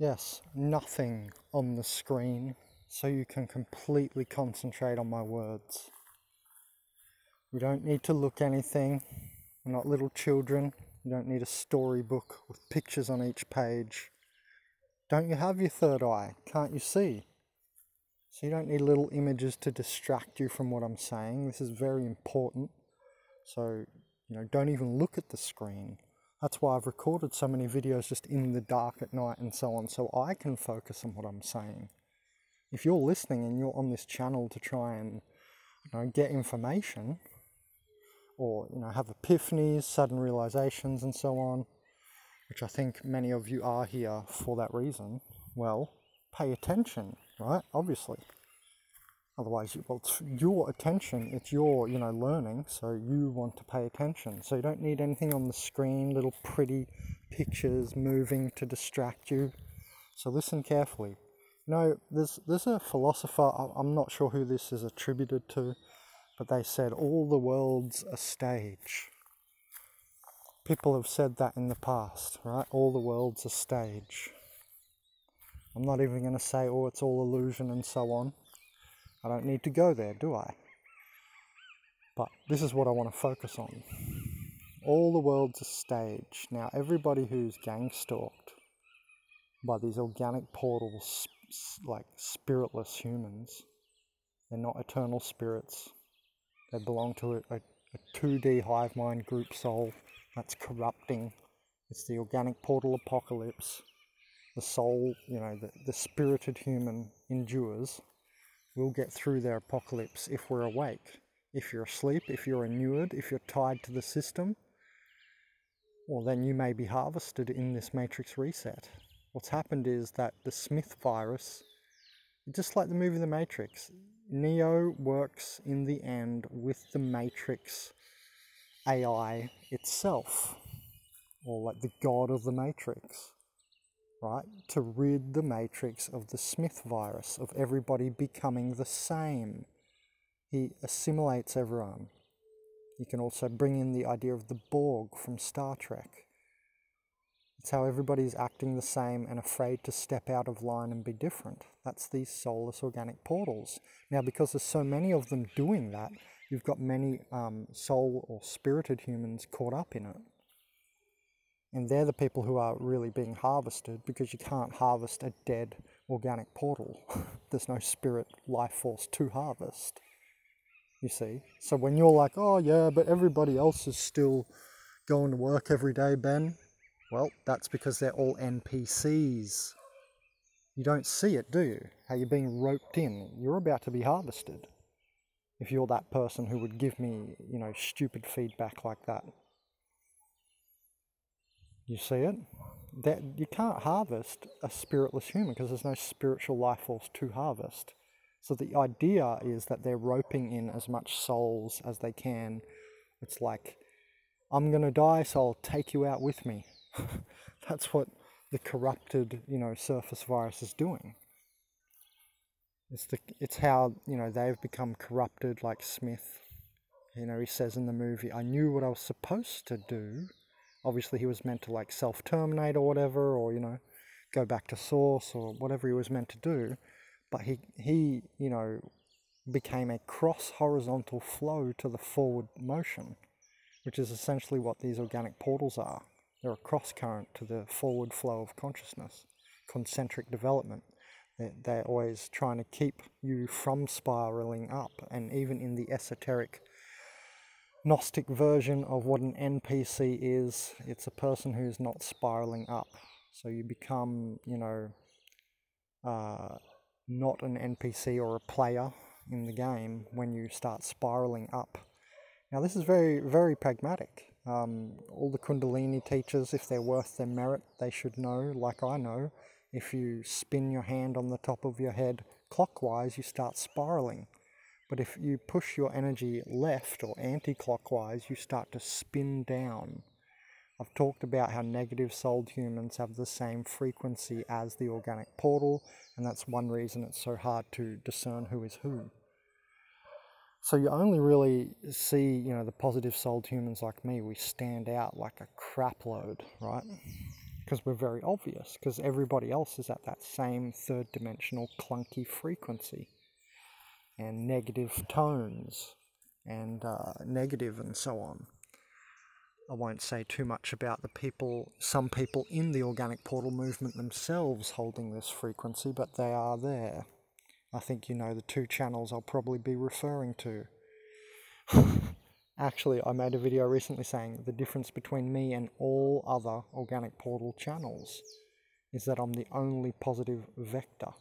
Yes, nothing on the screen so you can completely concentrate on my words. We don't need to look anything. We're not little children. You don't need a storybook with pictures on each page. Don't you have your third eye? Can't you see? So you don't need little images to distract you from what I'm saying. This is very important. So, you know, don't even look at the screen. That's why I've recorded so many videos just in the dark at night and so on, so I can focus on what I'm saying. If you're listening and you're on this channel to try and you know, get information, or you know, have epiphanies, sudden realizations, and so on, which I think many of you are here for that reason, well, pay attention, right? Obviously. Otherwise, well, it's your attention, it's your, you know, learning, so you want to pay attention. So you don't need anything on the screen, little pretty pictures moving to distract you. So listen carefully. You know, there's, there's a philosopher, I'm not sure who this is attributed to, but they said, all the world's a stage. People have said that in the past, right? All the world's a stage. I'm not even going to say, oh, it's all illusion and so on I don't need to go there, do I? But this is what I want to focus on. All the world's a stage. Now, everybody who's gang stalked by these organic portals, like spiritless humans, they're not eternal spirits. They belong to a, a, a 2D hive mind group soul that's corrupting. It's the organic portal apocalypse. The soul, you know, the, the spirited human endures we'll get through their apocalypse if we're awake. If you're asleep, if you're inured, if you're tied to the system, well, then you may be harvested in this matrix reset. What's happened is that the Smith virus, just like the movie The Matrix, Neo works in the end with the Matrix AI itself, or like the god of the Matrix right, to rid the matrix of the Smith virus, of everybody becoming the same. He assimilates everyone. You can also bring in the idea of the Borg from Star Trek. It's how everybody's acting the same and afraid to step out of line and be different. That's these soulless organic portals. Now, because there's so many of them doing that, you've got many um, soul or spirited humans caught up in it. And they're the people who are really being harvested because you can't harvest a dead organic portal. There's no spirit life force to harvest. You see? So when you're like, oh yeah, but everybody else is still going to work every day, Ben, well, that's because they're all NPCs. You don't see it, do you? How you're being roped in. You're about to be harvested. If you're that person who would give me, you know, stupid feedback like that. You see it? That you can't harvest a spiritless human because there's no spiritual life force to harvest. So the idea is that they're roping in as much souls as they can. It's like, I'm going to die, so I'll take you out with me. That's what the corrupted, you know, surface virus is doing. It's the it's how you know they've become corrupted, like Smith. You know, he says in the movie, "I knew what I was supposed to do, obviously he was meant to like self-terminate or whatever or you know go back to source or whatever he was meant to do. But he he you know became a cross horizontal flow to the forward motion which is essentially what these organic portals are. They're a cross current to the forward flow of consciousness concentric development. They're always trying to keep you from spiraling up and even in the esoteric Gnostic version of what an NPC is. It's a person who's not spiraling up. So you become, you know, uh, not an NPC or a player in the game when you start spiraling up. Now, this is very, very pragmatic. Um, all the Kundalini teachers, if they're worth their merit, they should know, like I know, if you spin your hand on the top of your head clockwise, you start spiraling. But if you push your energy left or anti-clockwise, you start to spin down. I've talked about how negative souled humans have the same frequency as the organic portal, and that's one reason it's so hard to discern who is who. So you only really see, you know, the positive souled humans like me, we stand out like a crap load, right? because we're very obvious because everybody else is at that same third dimensional clunky frequency and negative tones and uh, negative and so on. I won't say too much about the people, some people in the organic portal movement themselves holding this frequency, but they are there. I think you know the two channels I'll probably be referring to. Actually, I made a video recently saying the difference between me and all other organic portal channels is that I'm the only positive vector.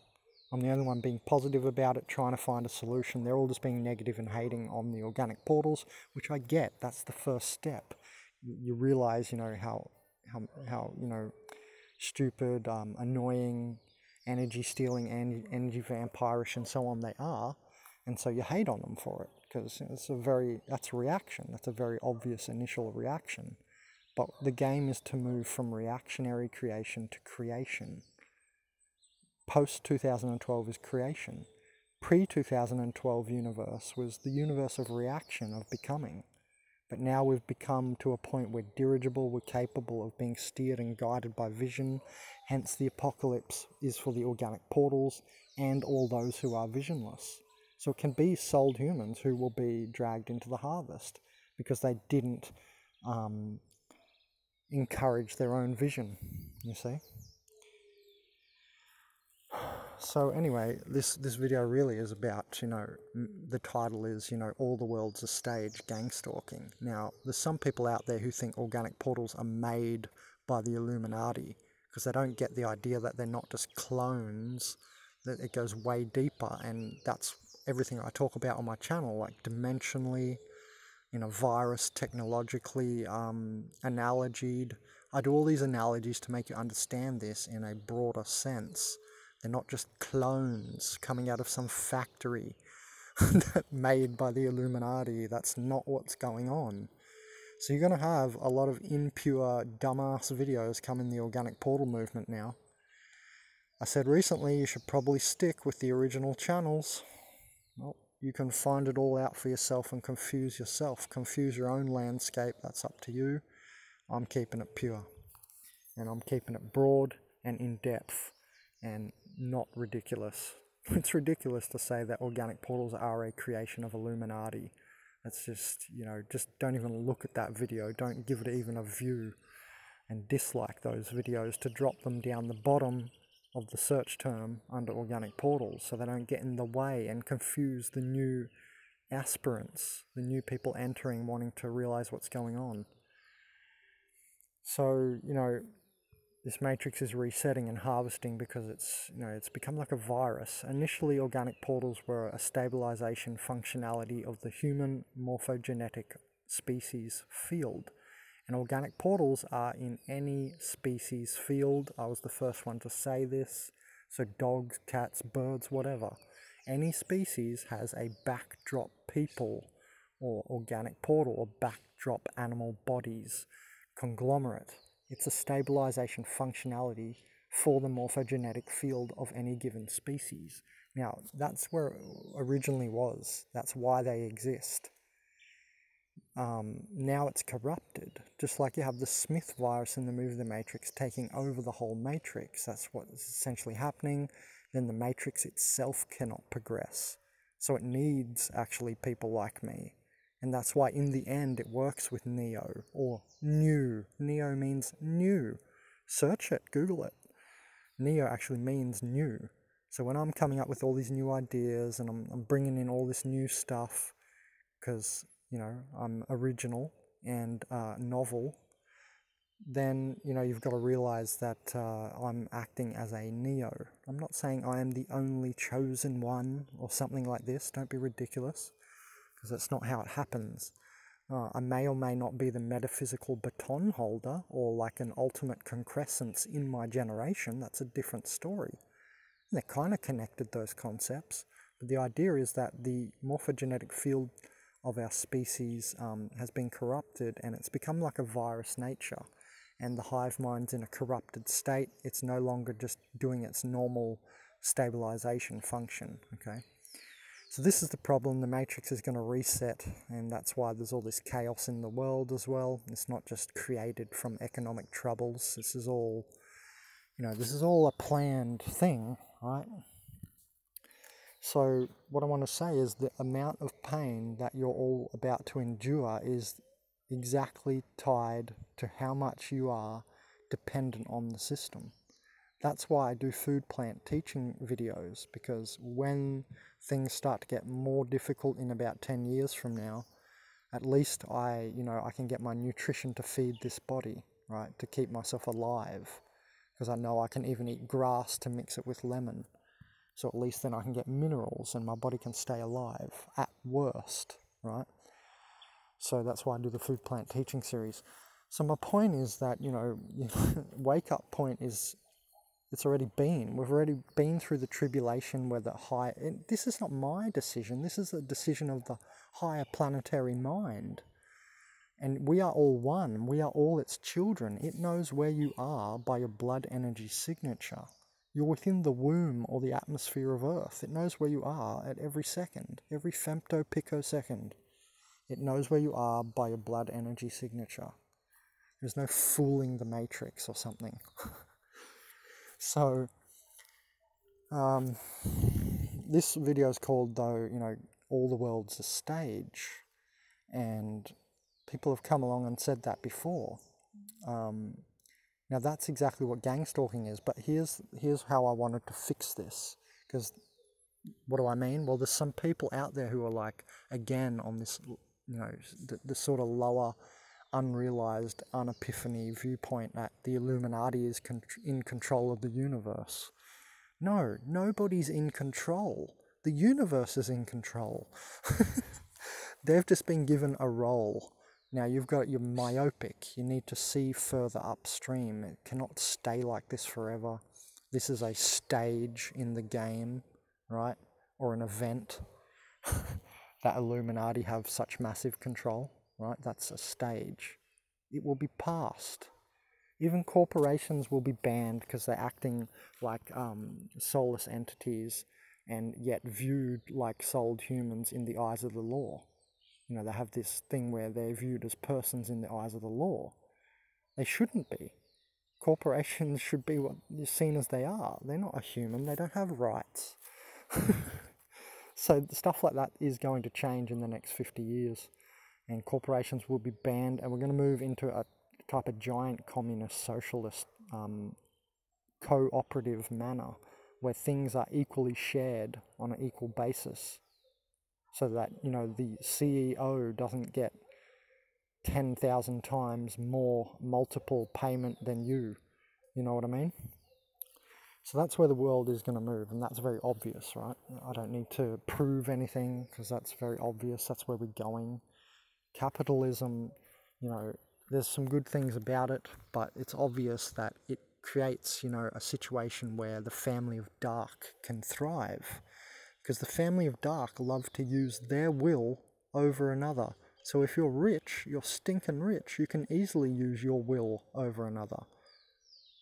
I'm the only one being positive about it, trying to find a solution. They're all just being negative and hating on the organic portals, which I get. That's the first step. You realize, you know, how, how, how you know, stupid, um, annoying, energy stealing, energy vampirish, and so on they are, and so you hate on them for it because it's a very that's a reaction. That's a very obvious initial reaction. But the game is to move from reactionary creation to creation post 2012 is creation. Pre 2012 universe was the universe of reaction, of becoming. But now we've become to a point where dirigible, we're capable of being steered and guided by vision. Hence, the apocalypse is for the organic portals and all those who are visionless. So it can be souled humans who will be dragged into the harvest because they didn't um, encourage their own vision, you see so anyway, this this video really is about you know the title is you know all the world's a stage gang stalking. Now there's some people out there who think organic portals are made by the Illuminati because they don't get the idea that they're not just clones. That it goes way deeper, and that's everything I talk about on my channel, like dimensionally, you know, virus technologically, um, analogied. I do all these analogies to make you understand this in a broader sense they're not just clones coming out of some factory made by the Illuminati. That's not what's going on. So you're going to have a lot of impure, dumbass videos come in the organic portal movement now. I said recently you should probably stick with the original channels. Well, you can find it all out for yourself and confuse yourself. Confuse your own landscape, that's up to you. I'm keeping it pure. And I'm keeping it broad and in depth and not ridiculous. It's ridiculous to say that organic portals are a creation of Illuminati. It's just, you know, just don't even look at that video. Don't give it even a view and dislike those videos to drop them down the bottom of the search term under organic portals so they don't get in the way and confuse the new aspirants, the new people entering wanting to realize what's going on. So, you know, this matrix is resetting and harvesting because it's you know it's become like a virus. Initially, organic portals were a stabilization functionality of the human morphogenetic species field. And organic portals are in any species field. I was the first one to say this. So dogs, cats, birds, whatever. Any species has a backdrop people or organic portal or backdrop animal bodies conglomerate. It's a stabilization functionality for the morphogenetic field of any given species. Now, that's where it originally was. That's why they exist. Um, now it's corrupted, just like you have the Smith virus in the movie The Matrix taking over the whole matrix. That's what's essentially happening. Then the matrix itself cannot progress. So it needs actually people like me and that's why in the end it works with Neo or new. Neo means new. Search it, Google it. Neo actually means new. So when I'm coming up with all these new ideas and I'm, I'm bringing in all this new stuff, because, you know, I'm original and uh, novel, then, you know, you've got to realize that uh, I'm acting as a Neo. I'm not saying I am the only chosen one or something like this. Don't be ridiculous because that's not how it happens. Uh, I may or may not be the metaphysical baton holder or like an ultimate concrescence in my generation. That's a different story. And they're kind of connected, those concepts. But the idea is that the morphogenetic field of our species um, has been corrupted and it's become like a virus nature. And the hive mind's in a corrupted state. It's no longer just doing its normal stabilization function. Okay. So this is the problem, the matrix is going to reset and that's why there's all this chaos in the world as well. It's not just created from economic troubles, this is all You know, this is all a planned thing, right? So, what I want to say is the amount of pain that you're all about to endure is exactly tied to how much you are dependent on the system. That's why I do food plant teaching videos because when things start to get more difficult in about 10 years from now, at least I, you know, I can get my nutrition to feed this body, right, to keep myself alive because I know I can even eat grass to mix it with lemon. So at least then I can get minerals and my body can stay alive at worst, right? So that's why I do the food plant teaching series. So my point is that, you know, wake up point is it's already been. We've already been through the tribulation where the high. this is not my decision. This is a decision of the higher planetary mind. And we are all one. We are all its children. It knows where you are by your blood energy signature. You're within the womb or the atmosphere of Earth. It knows where you are at every second, every femto picosecond. It knows where you are by your blood energy signature. There's no fooling the matrix or something. So, um, this video is called, though, you know, All the World's a Stage. And people have come along and said that before. Um, now, that's exactly what gang stalking is, but here's, here's how I wanted to fix this. Because what do I mean? Well, there's some people out there who are like, again, on this, you know, the, the sort of lower unrealized, unepiphany viewpoint that the Illuminati is con- in control of the universe. No, nobody's in control. The universe is in control. They've just been given a role. Now you've got you're myopic. You need to see further upstream. It cannot stay like this forever. This is a stage in the game, right? Or an event that Illuminati have such massive control right? That's a stage. It will be passed. Even corporations will be banned because they're acting like um, soulless entities and yet viewed like souled humans in the eyes of the law. You know, they have this thing where they're viewed as persons in the eyes of the law. They shouldn't be. Corporations should be what seen as they are. They're not a human. They don't have rights. so stuff like that is going to change in the next 50 years and corporations will be banned, and we're going to move into a type of giant communist socialist um, cooperative manner where things are equally shared on an equal basis so that you know the CEO doesn't get 10,000 times more multiple payment than you. You know what I mean? So that's where the world is going to move and that's very obvious right? I don't need to prove anything because that's very obvious. That's where we're going capitalism, you know, there's some good things about it, but it's obvious that it creates, you know, a situation where the family of dark can thrive. Because the family of dark love to use their will over another. So if you're rich, you're stinking rich, you can easily use your will over another.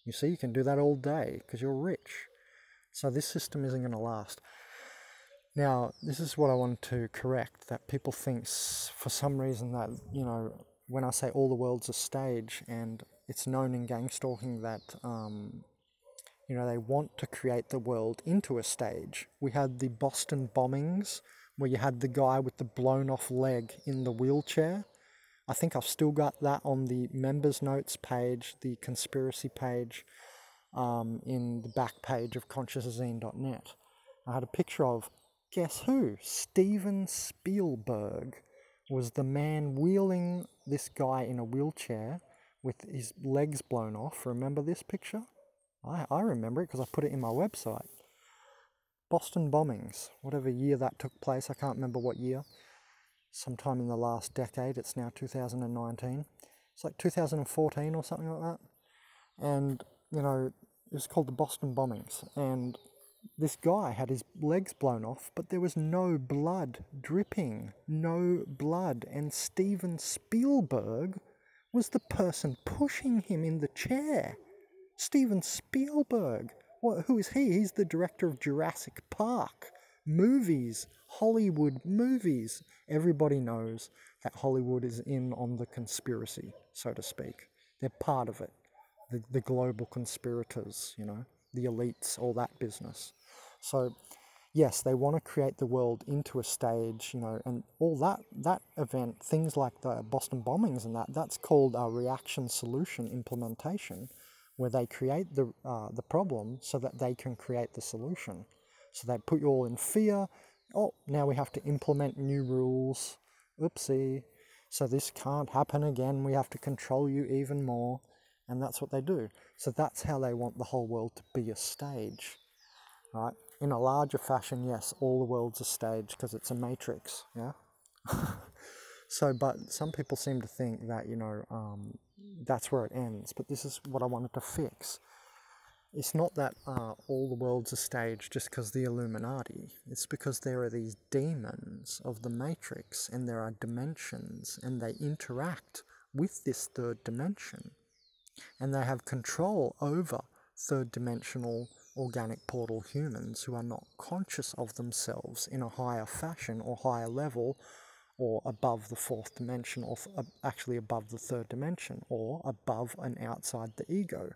You see, you can do that all day because you're rich. So this system isn't going to last. Now, this is what I want to correct that people think for some reason that, you know, when I say all the world's a stage and it's known in gang stalking that, um, you know, they want to create the world into a stage. We had the Boston bombings where you had the guy with the blown off leg in the wheelchair. I think I've still got that on the members' notes page, the conspiracy page, um, in the back page of consciouszine.net. I had a picture of Guess who? Steven Spielberg was the man wheeling this guy in a wheelchair with his legs blown off. Remember this picture? I, I remember it because I put it in my website. Boston bombings, whatever year that took place, I can't remember what year. Sometime in the last decade, it's now 2019. It's like 2014 or something like that. And, you know, it was called the Boston bombings. And this guy had his legs blown off, but there was no blood dripping. No blood. And Steven Spielberg was the person pushing him in the chair. Steven Spielberg. What, who is he? He's the director of Jurassic Park. Movies. Hollywood movies. Everybody knows that Hollywood is in on the conspiracy, so to speak. They're part of it. the, the global conspirators, you know, the elites, all that business. So, yes, they want to create the world into a stage, you know, and all that that event, things like the Boston bombings and that, that's called a reaction solution implementation, where they create the uh, the problem so that they can create the solution. So they put you all in fear. Oh, now we have to implement new rules. Oopsie. So this can't happen again. We have to control you even more. And that's what they do. So that's how they want the whole world to be a stage. Right? In a larger fashion, yes, all the world's a stage because it's a matrix. Yeah. so, but some people seem to think that, you know, um, that's where it ends. But this is what I wanted to fix. It's not that uh, all the world's a stage just because the Illuminati. It's because there are these demons of the Matrix and there are dimensions and they interact with this third dimension. And they have control over third dimensional organic portal humans who are not conscious of themselves in a higher fashion or higher level or above the fourth dimension or uh, actually above the third dimension or above and outside the ego.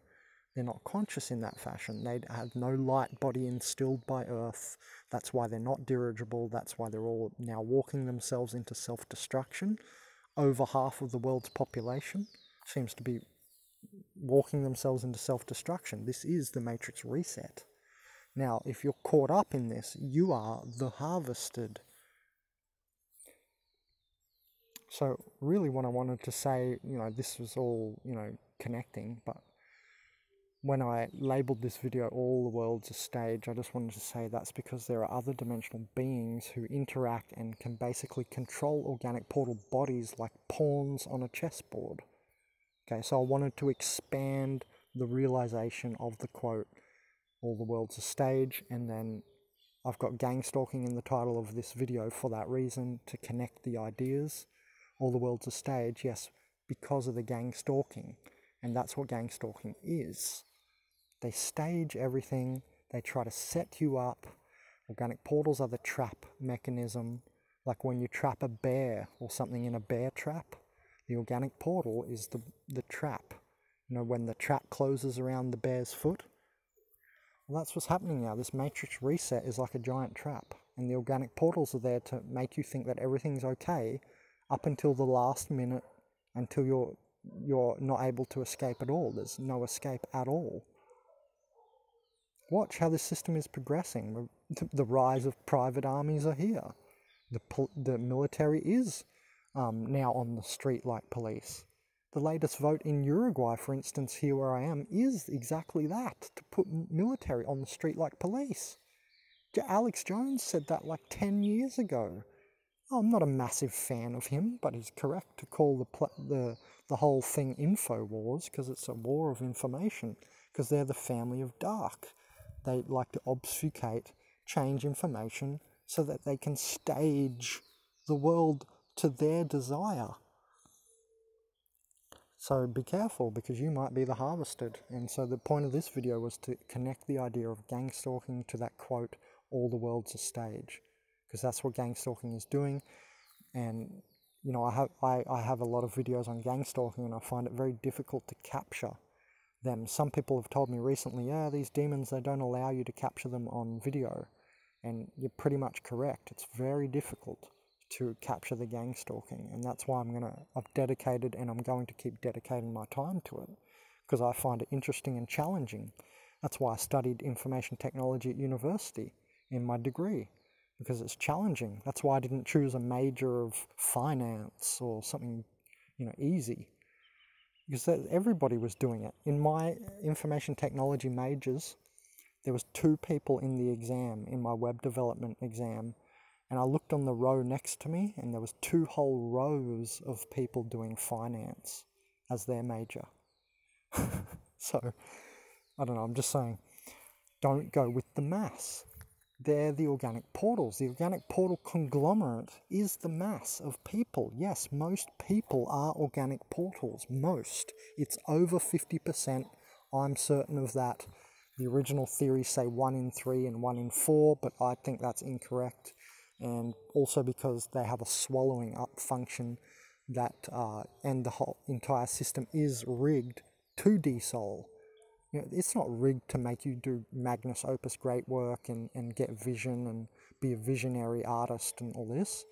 They're not conscious in that fashion. They have no light body instilled by earth. That's why they're not dirigible. That's why they're all now walking themselves into self destruction. Over half of the world's population seems to be walking themselves into self destruction. This is the matrix reset. Now, if you're caught up in this, you are the harvested. So, really, what I wanted to say, you know, this was all, you know, connecting, but when I labeled this video All the World's a Stage, I just wanted to say that's because there are other dimensional beings who interact and can basically control organic portal bodies like pawns on a chessboard. Okay, so I wanted to expand the realization of the quote All the World's a Stage, and then I've got gang stalking in the title of this video for that reason to connect the ideas. All the World's a Stage, yes, because of the gang stalking, and that's what gang stalking is. They stage everything, they try to set you up. Organic portals are the trap mechanism, like when you trap a bear or something in a bear trap. The organic portal is the, the trap. You know, when the trap closes around the bear's foot. Well, that's what's happening now. This matrix reset is like a giant trap. And the organic portals are there to make you think that everything's okay up until the last minute, until you're you're not able to escape at all. There's no escape at all. Watch how this system is progressing. The rise of private armies are here. The, the military is um, now on the street like police. The latest vote in Uruguay, for instance, here where I am, is exactly that to put military on the street like police. Alex Jones said that like 10 years ago. I'm not a massive fan of him, but he's correct to call the, the, the whole thing info wars because it's a war of information because they're the family of dark they like to obfuscate, change information so that they can stage the world to their desire. So be careful because you might be the harvested. And so the point of this video was to connect the idea of gang stalking to that quote, all the world's a stage. Because that's what gang stalking is doing. And, you know, I have, I, I have a lot of videos on gang stalking and I find it very difficult to capture them. Some people have told me recently, yeah, these demons, they don't allow you to capture them on video. And you're pretty much correct. It's very difficult to capture the gang stalking. And that's why I'm to, I've dedicated and I'm going to keep dedicating my time to it because I find it interesting and challenging. That's why I studied information technology at university in my degree because it's challenging. That's why I didn't choose a major of finance or something, you know, easy because everybody was doing it. In my information technology majors, there was two people in the exam, in my web development exam, and I looked on the row next to me and there was two whole rows of people doing finance as their major. so, I don't know, I'm just saying, don't go with the mass they're the organic portals. The organic portal conglomerate is the mass of people. Yes, most people are organic portals. Most. It's over 50%. I'm certain of that. The original theories say 1 in 3 and 1 in 4, but I think that's incorrect. And also because they have a swallowing up function that, uh, and the whole entire system is rigged to desoul. You know, it's not rigged to make you do magnus opus great work and, and get vision and be a visionary artist and all this.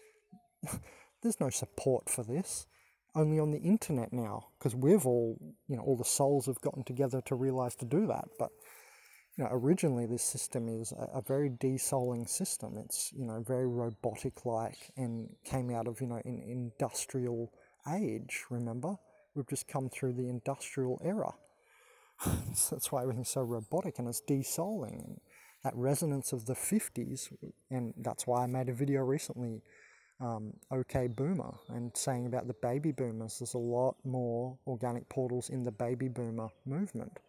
There's no support for this. Only on the internet now, because we've all, you know, all the souls have gotten together to realize to do that. But you know, originally this system is a, a very desouling system. It's you know very robotic-like and came out of you know an industrial age. Remember, we've just come through the industrial era. so that's why everything's so robotic and it's desouling. And that resonance of the 50s, and that's why I made a video recently, um, OK Boomer, and saying about the baby boomers. There's a lot more organic portals in the baby boomer movement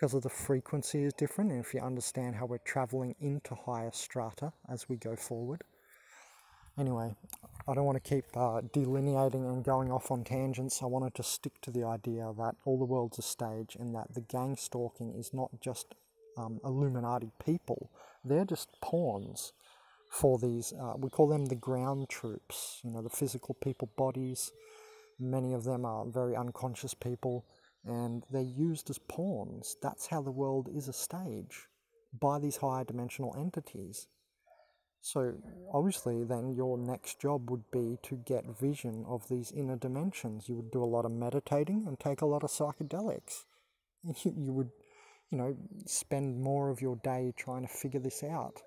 because of the frequency is different and if you understand how we're traveling into higher strata as we go forward. Anyway, I don't want to keep uh, delineating and going off on tangents. I wanted to stick to the idea that all the world's a stage and that the gang stalking is not just um, Illuminati people, they're just pawns for these, uh, we call them the ground troops, you know, the physical people bodies. Many of them are very unconscious people and they're used as pawns. That's how the world is a stage by these higher dimensional entities. So, obviously, then your next job would be to get vision of these inner dimensions. You would do a lot of meditating and take a lot of psychedelics. You, would, you know, spend more of your day trying to figure this out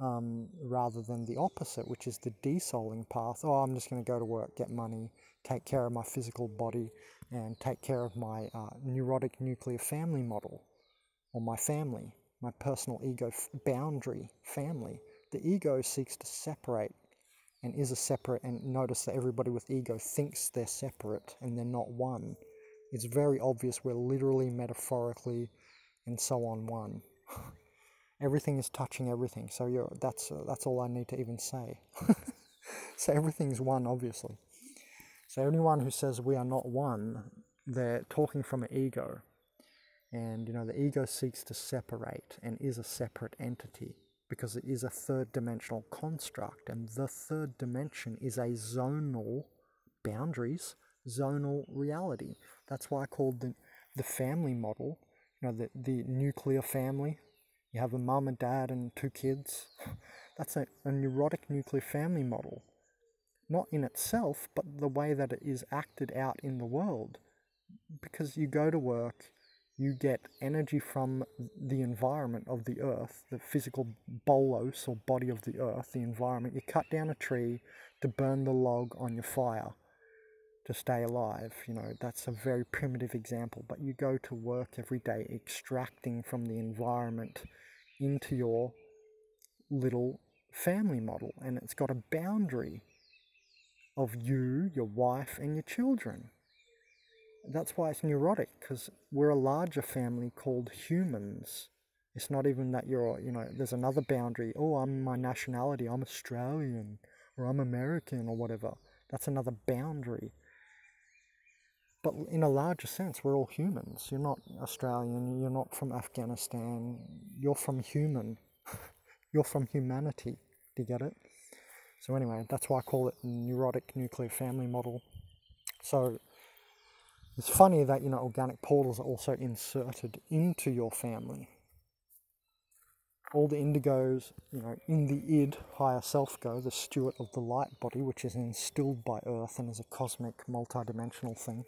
um, rather than the opposite, which is the desouling path. Oh, I'm just going to go to work, get money, take care of my physical body, and take care of my uh, neurotic nuclear family model or my family, my personal ego f- boundary family. The ego seeks to separate and is a separate, and notice that everybody with ego thinks they're separate and they're not one. It's very obvious we're literally, metaphorically, and so on one. everything is touching everything, so that's, uh, that's all I need to even say. so everything's one, obviously. So anyone who says we are not one, they're talking from an ego. And you know, the ego seeks to separate and is a separate entity because it is a third dimensional construct. And the third dimension is a zonal boundaries, zonal reality. That's why I called the, the family model, you know, the, the nuclear family. You have a mum and dad and two kids. That's a, a neurotic nuclear family model not in itself, but the way that it is acted out in the world. Because you go to work, you get energy from the environment of the earth, the physical bolos or body of the earth, the environment. You cut down a tree to burn the log on your fire to stay alive. You know, that's a very primitive example, but you go to work every day extracting from the environment into your little family model, and it's got a boundary of you, your wife, and your children. That's why it's neurotic, because we're a larger family called humans. It's not even that you're, you know, there's another boundary. Oh, I'm my nationality, I'm Australian, or I'm American, or whatever. That's another boundary. But in a larger sense, we're all humans. You're not Australian, you're not from Afghanistan, you're from human. you're from humanity. Do you get it? So anyway, that's why I call it neurotic nuclear family model. So it's funny that you know organic portals are also inserted into your family. All the indigos, you know, in the id, higher self go, the steward of the light body, which is instilled by Earth and is a cosmic, multidimensional thing.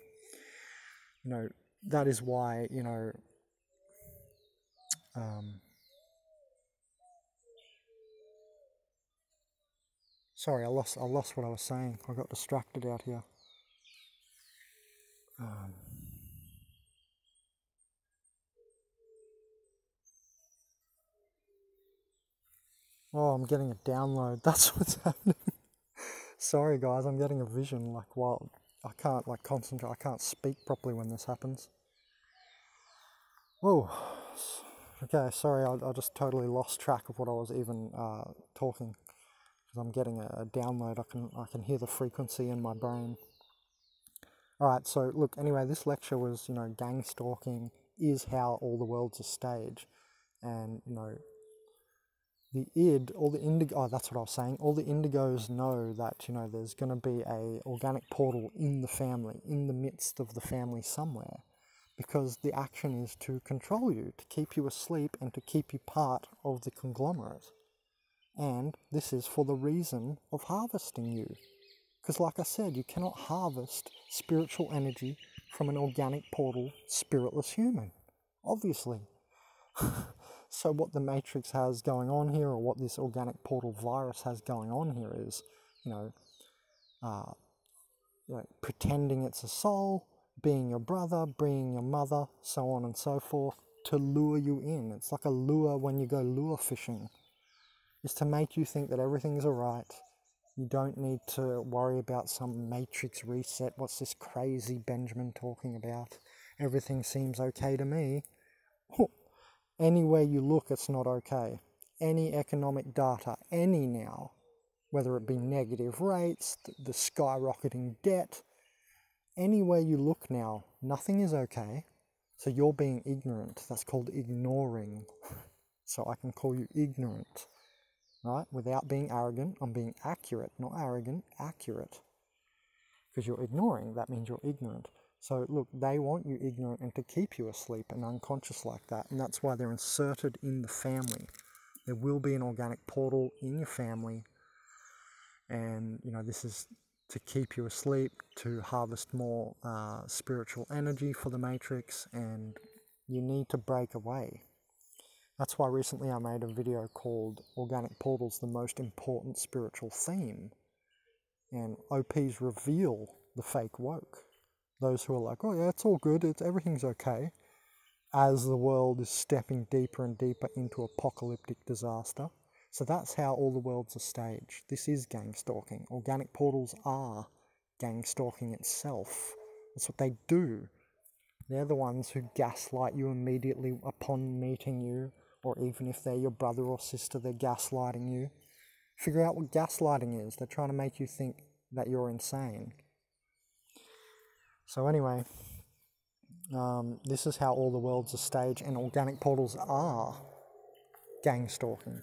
You know, that is why, you know, um, Sorry, I lost I lost what I was saying. I got distracted out here. Um, oh, I'm getting a download. That's what's happening. Sorry, guys. I'm getting a vision. Like, while I can't like concentrate. I can't speak properly when this happens. Whoa. Okay, sorry. I, I just totally lost track of what I was even uh, talking because I'm getting a, download. I can I can hear the frequency in my brain. All right, so look. Anyway, this lecture was you know gang stalking is how all the world's a stage, and you know the id, all the indigo. Oh, that's what I was saying. All the indigos know that you know there's going to be a organic portal in the family, in the midst of the family somewhere. because the action is to control you, to keep you asleep, and to keep you part of the conglomerate. And this is for the reason of harvesting you. Because, like I said, you cannot harvest spiritual energy from an organic portal, spiritless human. Obviously. so, what the Matrix has going on here, or what this organic portal virus has going on here, is, you know, uh, you know pretending it's a soul, being your brother, being your mother, so on and so forth, to lure you in. It's like a lure when you go lure fishing. It's to make you think that everything's alright you don't need to worry about some matrix reset. What's this crazy Benjamin talking about? Everything seems okay to me. Anywhere you look, it's not okay. Any economic data, any now, whether it be negative rates, the skyrocketing debt, anywhere you look now, nothing is okay. So you're being ignorant. That's called ignoring. so I can call you ignorant right? Without being arrogant, I'm being accurate, not arrogant, accurate. Because you're ignoring, that means you're ignorant. So, look, they want you ignorant and to keep you asleep and unconscious like that. And that's why they're inserted in the family. There will be an organic portal in your family. And, you know, this is to keep you asleep, to harvest more uh, spiritual energy for the matrix. And you need to break away. That's why recently I made a video called Organic Portals, the most important spiritual theme. And OPs reveal the fake woke. Those who are like, oh yeah, it's all good, it's everything's okay, as the world is stepping deeper and deeper into apocalyptic disaster. So that's how all the worlds are staged. This is gang stalking. Organic portals are gang stalking itself. That's what they do. They're the ones who gaslight you immediately upon meeting you or even if they're your brother or sister, they're gaslighting you. Figure out what gaslighting is. They're trying to make you think that you're insane. So, anyway, um, this is how all the worlds are staged, and organic portals are gang stalking.